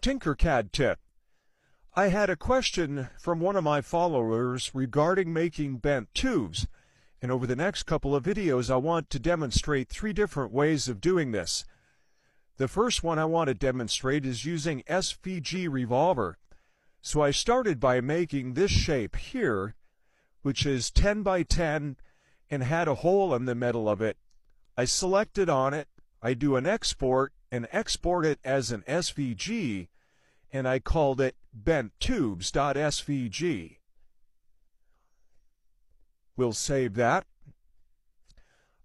Tinkercad tip. I had a question from one of my followers regarding making bent tubes, and over the next couple of videos I want to demonstrate three different ways of doing this. The first one I want to demonstrate is using SVG revolver. So I started by making this shape here, which is 10 by 10 and had a hole in the middle of it. I selected on it, I do an export and export it as an SVG, and I called it benttubes.svg. We'll save that.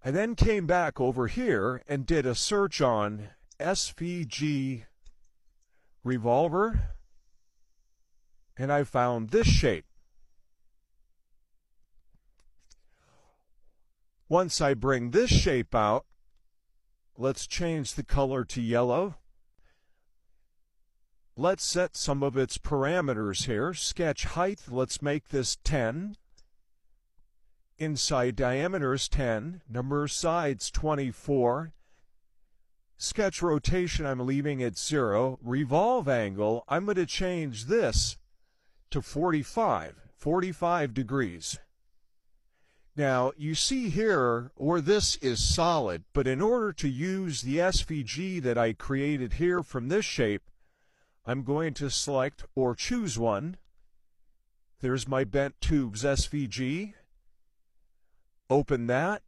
I then came back over here and did a search on SVG revolver, and I found this shape. Once I bring this shape out, let's change the color to yellow. Let's set some of its parameters here. Sketch height, let's make this 10. Inside diameter is 10. Number of sides 24. Sketch rotation I'm leaving at 0. Revolve angle, I'm going to change this to 45. 45 degrees. Now, you see here where this is solid, but in order to use the SVG that I created here from this shape, I'm going to select or choose one. There's my bent tubes SVG. Open that.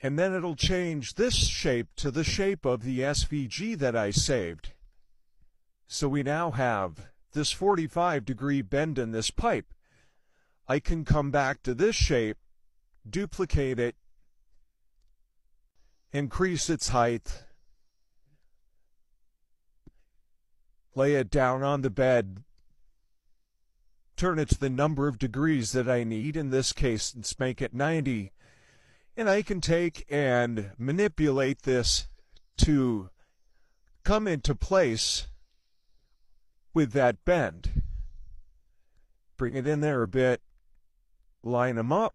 And then it'll change this shape to the shape of the SVG that I saved. So we now have this 45 degree bend in this pipe. I can come back to this shape, duplicate it, increase its height, lay it down on the bed, turn it to the number of degrees that I need. In this case, let's make it 90. And I can take and manipulate this to come into place with that bend. Bring it in there a bit, line them up.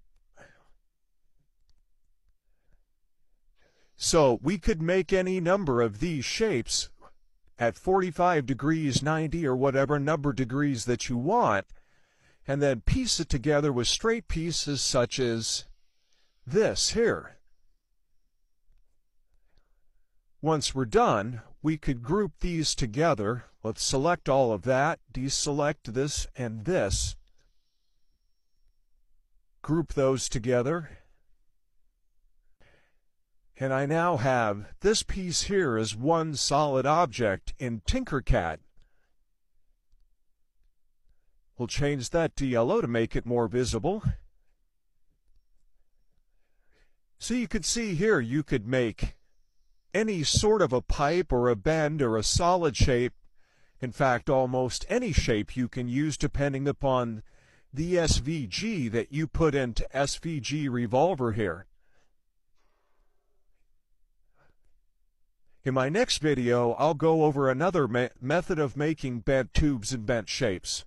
So we could make any number of these shapes at 45 degrees, 90, or whatever number degrees that you want, and then piece it together with straight pieces such as this here. Once we're done, we could group these together. Let's select all of that, deselect this and this. Group those together and I now have this piece here as one solid object in Tinkercad. We'll change that to yellow to make it more visible. So you could see here you could make any sort of a pipe or a bend or a solid shape. In fact, almost any shape you can use depending upon the SVG that you put into SVG Revolver here. In my next video, I'll go over another me method of making bent tubes and bent shapes.